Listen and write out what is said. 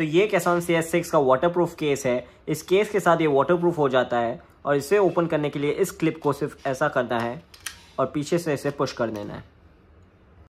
तो ये कैसॉन सी एस सिक्स का वाटरप्रूफ केस है। इस केस के साथ ये वाटरप्रूफ हो जाता है और इसे ओपन करने के लिए इस क्लिप को सिर्फ़ ऐसा करना है और पीछे से इसे पुश कर देना है।